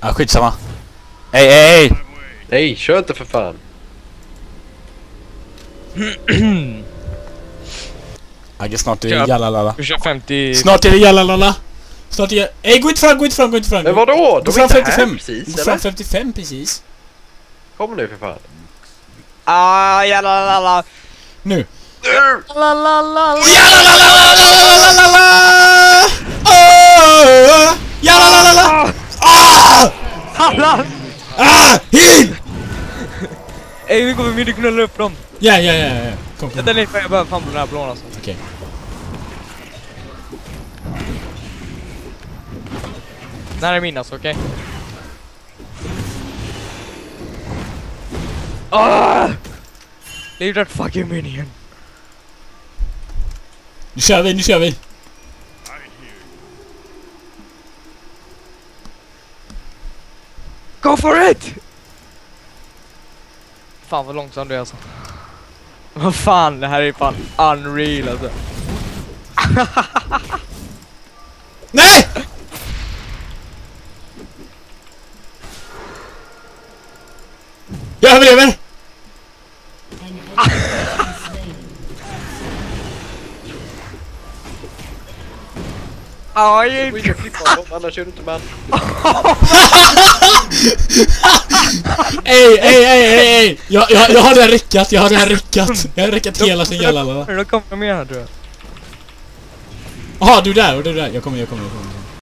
Ja, skitsamma. Hej, hej, hej! Nej, kör inte för fan. Agge, snart är det jalalala. Vi kör 50... Snart är det jalalala. Snart är det... Ej, gå inte fram, gå inte fram, gå inte fram. Men vadå? De är inte här precis, Gå fram 55 precis. Kom nu för fan. Ah, jalalala. Nu. Nu! Jalalala! Ah! Ah! Heal! Ey, vi kommer vi knulla upp dem. Ja, ja, ja, ja. Kom, kom. Vänta lite, jag behöver fan på den här blån alltså. Okej. Den här är min alltså, okej? Ah! Leave that fucking minion. Nu kör vi, nu kör vi. Go for it! Fan vad långsam du är alltså. Vad fan, det här är fan unreal alltså. Nej! Jag överlever! Aj! Annars gör du inte man. Ey, ey, ey, ey, ey! Jag, jag, jag har det här räckat, jag har det här räckat. Jag har räckat hela sin jallalala. Då kommer de mer här tror jag. Jaha, du är där och du är där. Jag kommer, jag kommer. Jag kommer.